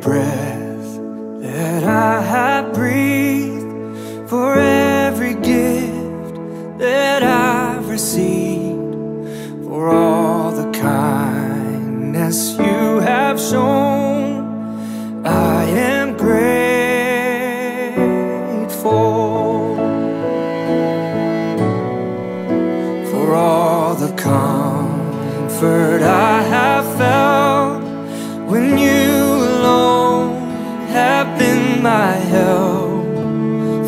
breath that I have breathed, for every gift that I've received, for all the kindness you have shown. My help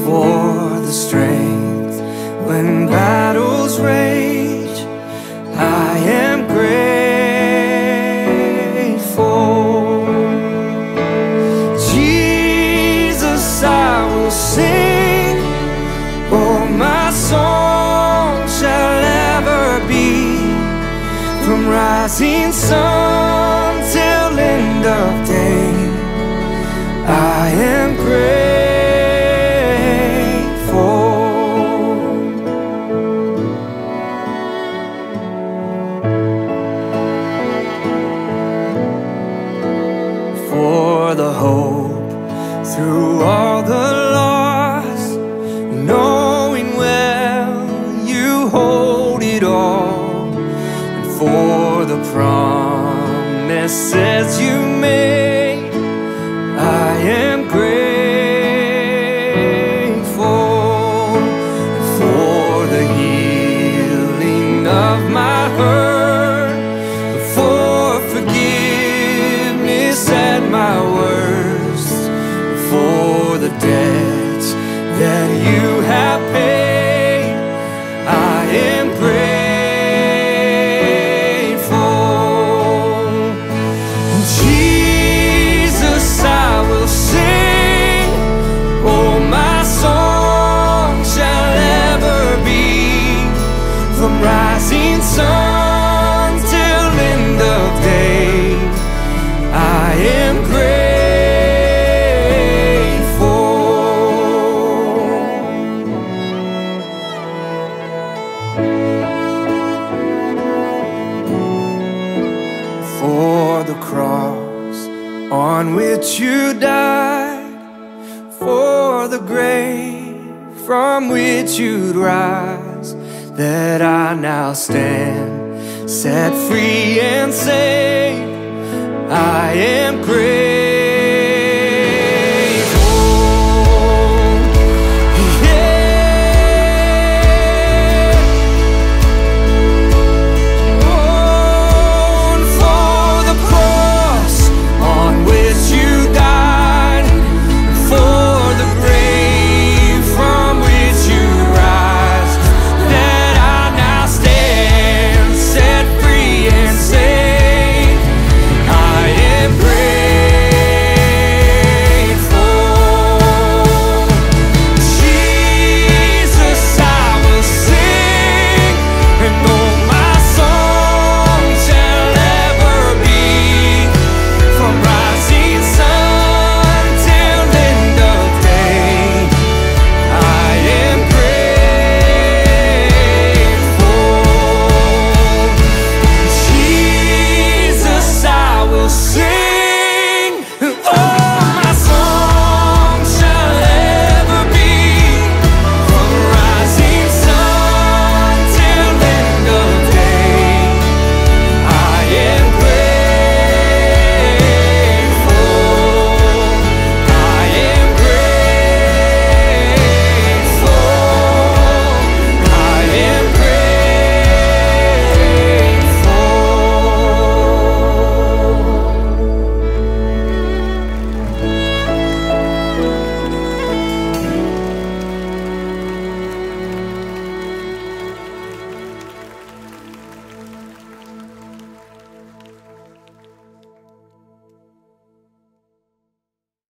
for the strength when battles rage. I am grateful. Jesus, I will sing. Oh, my song shall ever be from rising sun the hope through all the loss, knowing well you hold it all, and for the promises you made, end of. I am grateful. for the cross on which you died, for the grave from which you'd rise, that I now stand set free and saved. I am grateful.